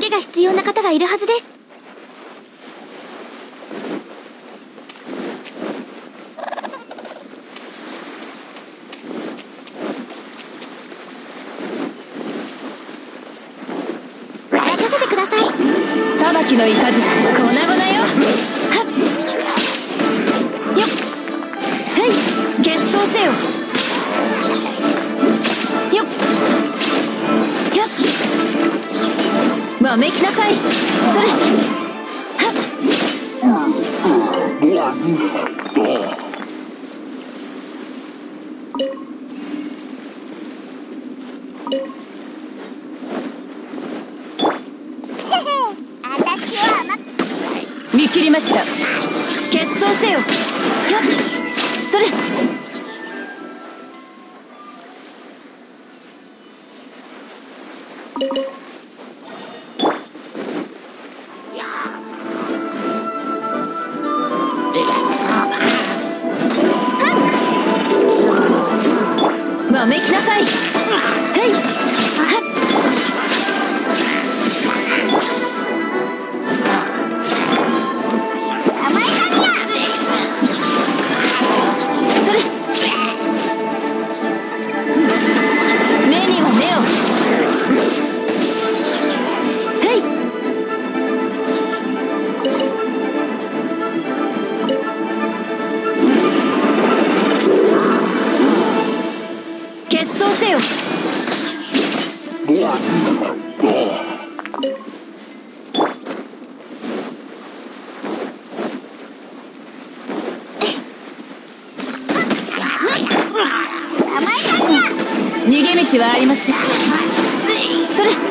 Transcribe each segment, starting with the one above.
助けが必要な方がいるはずです。任せてください。裁きの雷。粉々よ。はっ。よっ。はい。決闘せよ。よっ。やっ。わめきなさい。それ。はっ。めきなさい。はい。逃げ道はありません。それ。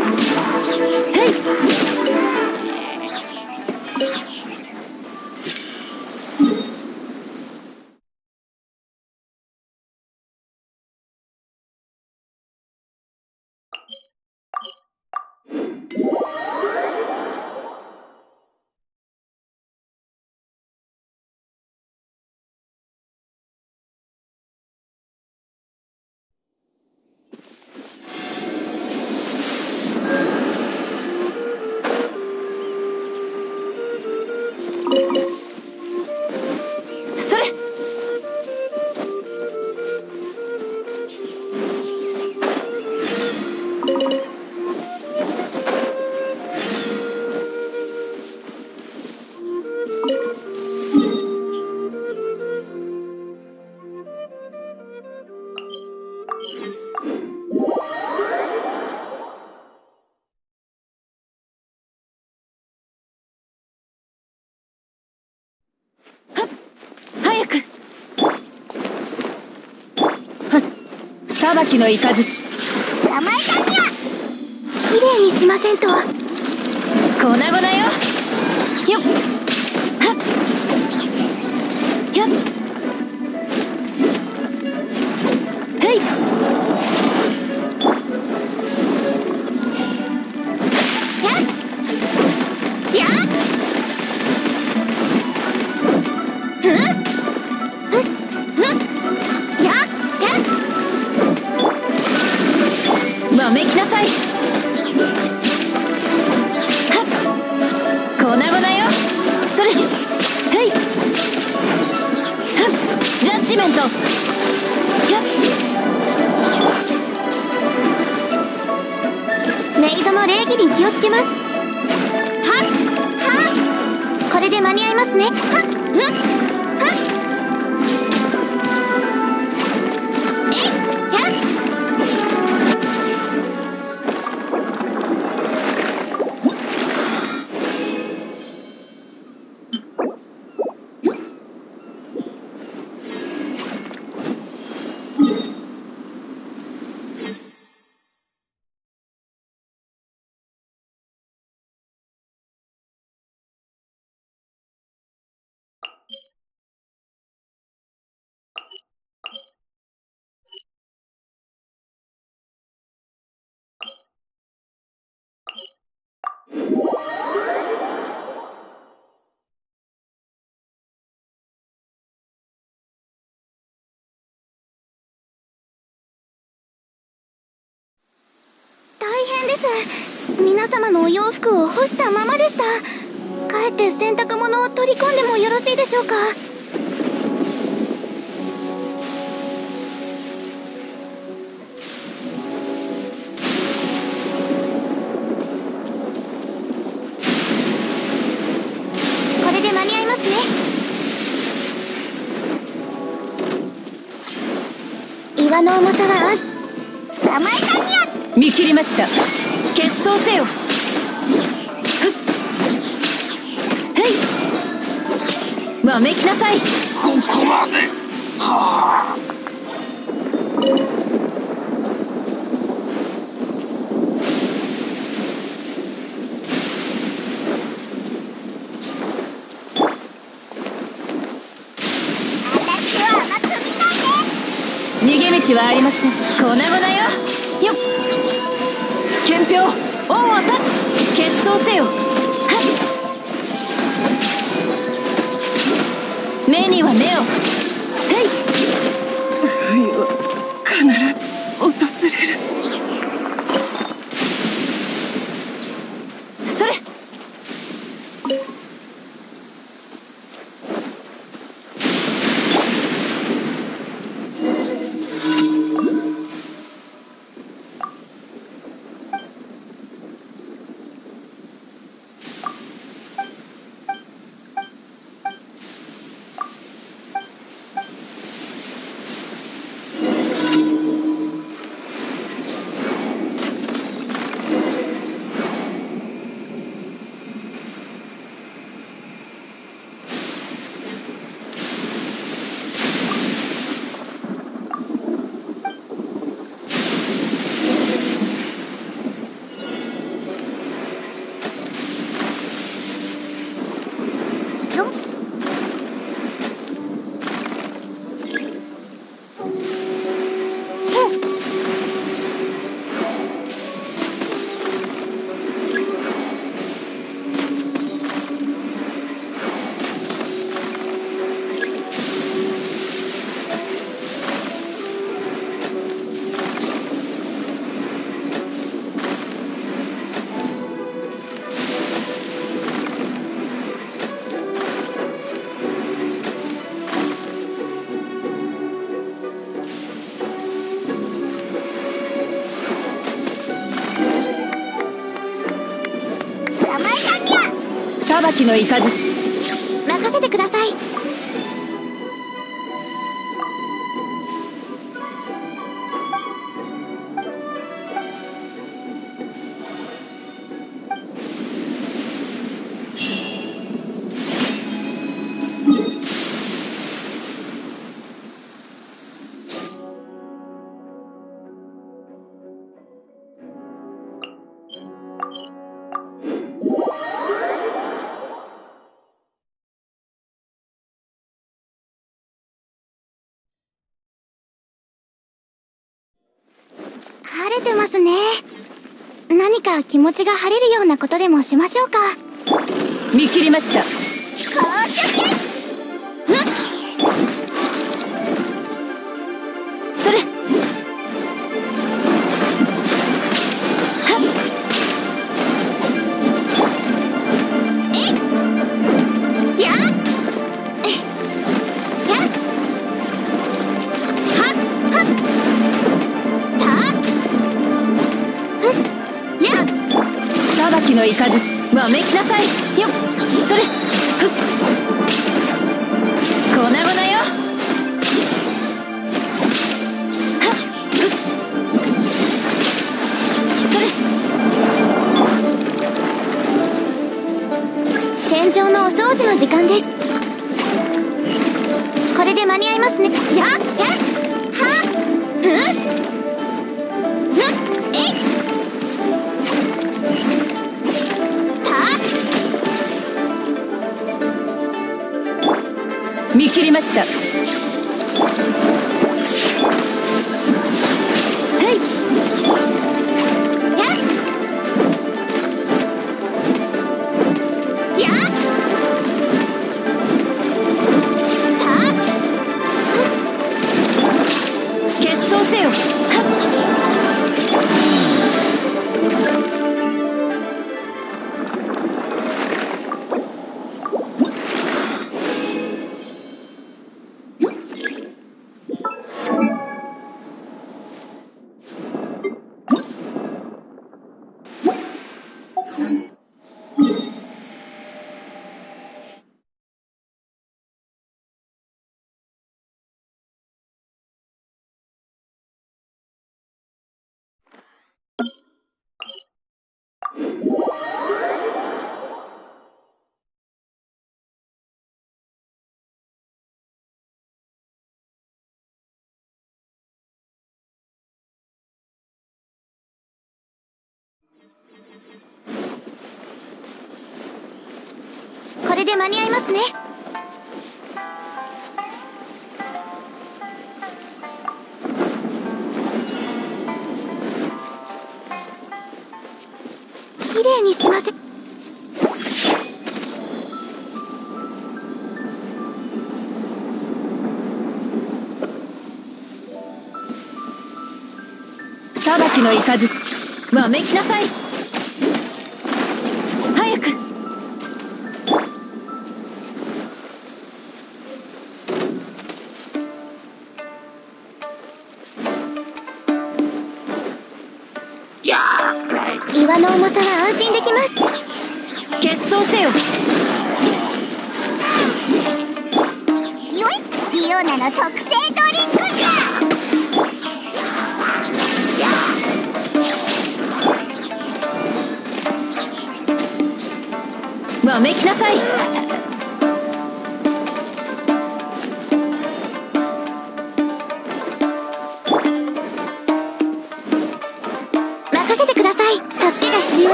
裁きの雷名前だにゃ綺麗にしませんと粉々よ気です皆様のお洋服を干したままでした。帰って洗濯物を取り込んでもよろしいでしょうか？これで間に合いますね。岩の重さは足捕まえたにゃ見切りました決闘せよ。ふっ。へいわめきなさい。ここまで。はあ。逃げ道はありません。粉々よ。よっ憲兵恩を立つ。決闘せよ。はっ目には目を。の雷何か気持ちが晴れるようなことでもしましょうか。見切りました。たっふっやっっ裁雷わめきなさい。よっ。それ。ふっ。粉々よ。はっふっ。それ。戦場のお掃除の時間です。これで間に合いますね。やっましたで間に合いますね。綺麗にしませ裁きの雷わめきなさい。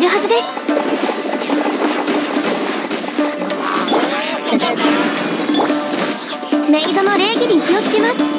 るはずです。メイドの礼儀に気をつけます。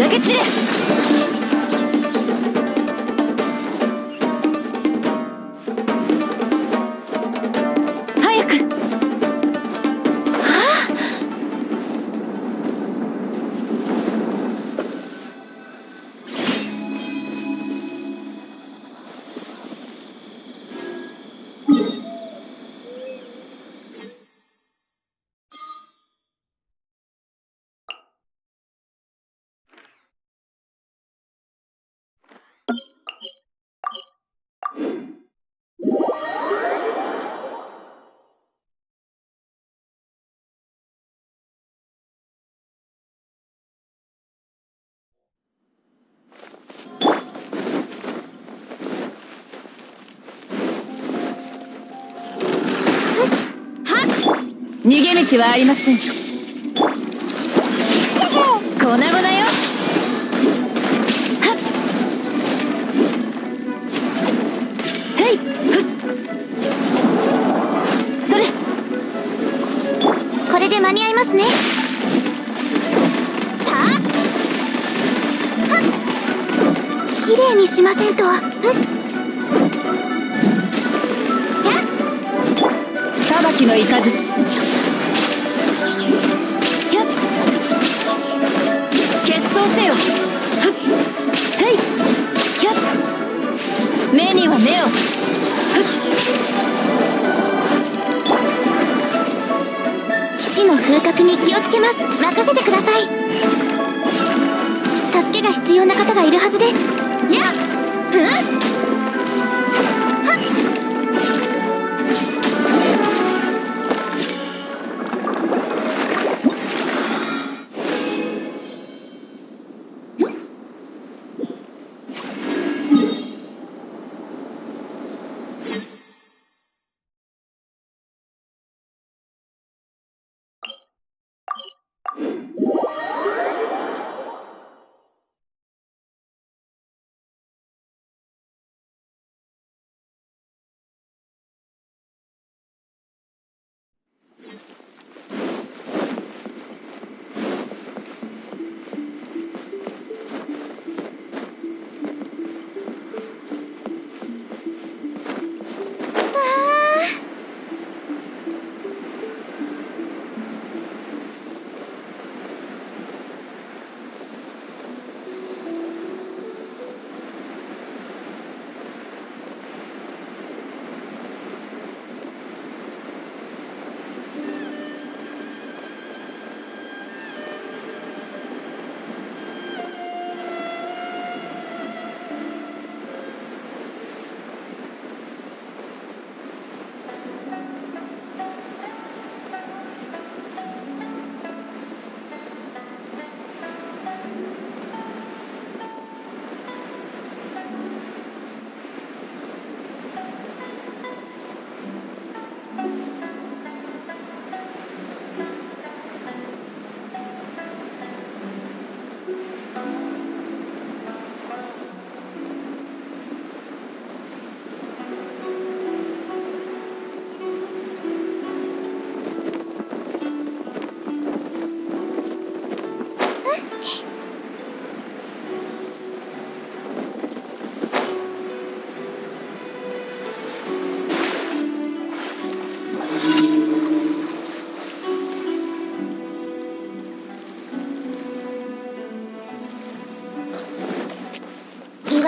砕け散れ。逃げ道はありません。粉々よ。はい。それ。これで間に合いますね。たはっ。麗にしませんとえ裁きの雷やっ決闘せよ。ふっ。はい。やっ。目には目を。ふっ。騎士の風格に気をつけます。任せてください。助けが必要な方がいるはずです。やっ。うん。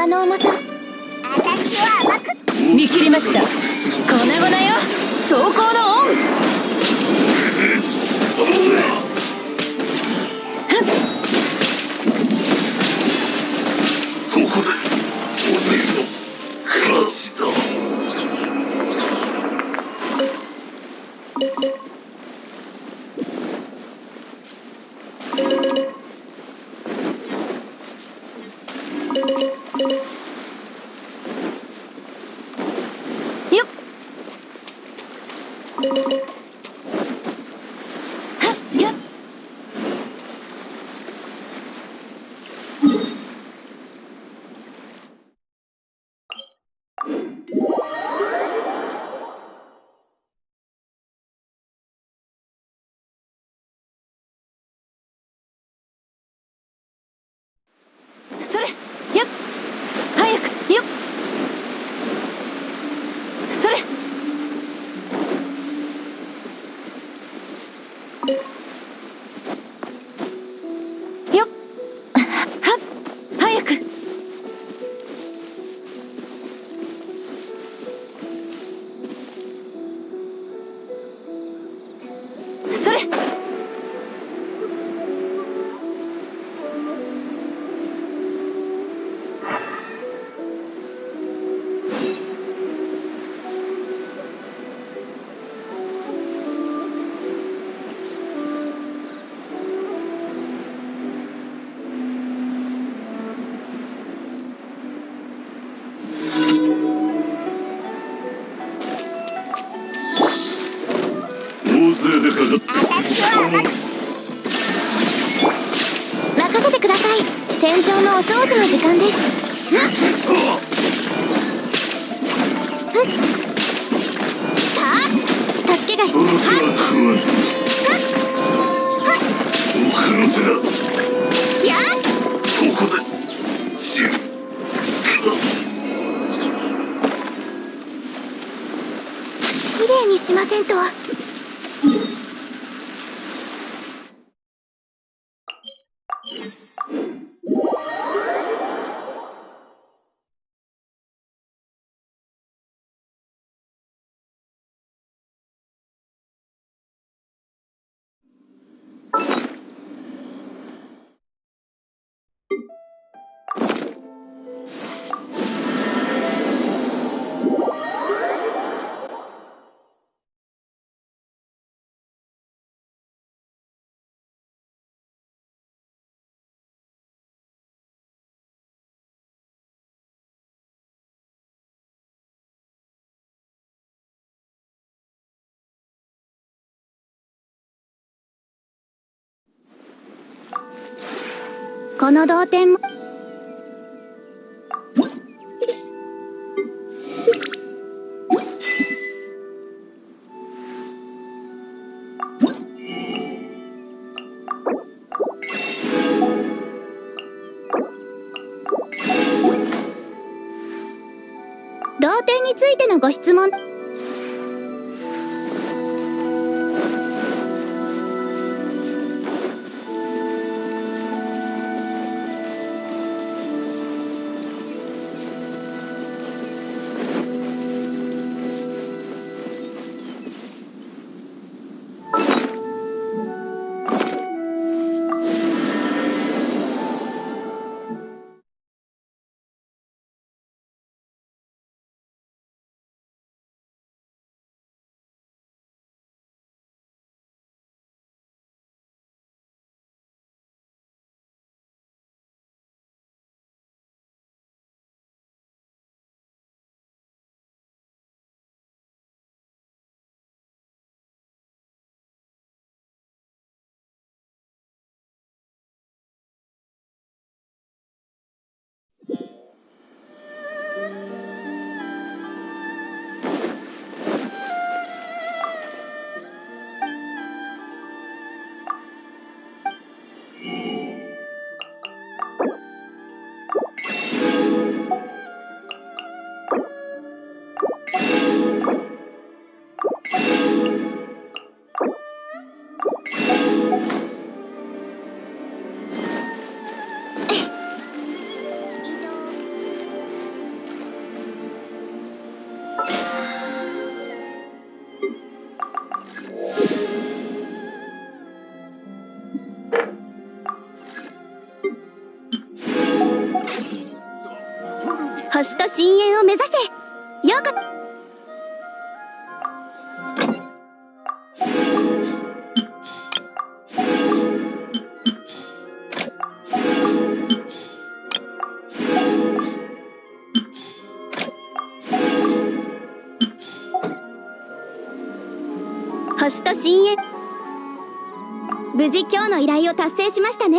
岩の重さ。私は甘く。見切りました はっ。はっ。やっ。ここできれいにしませんと。この同点。も同点についてのご質問。星と深淵を目指せ。ようこ星と深淵。無事今日の依頼を達成しましたね。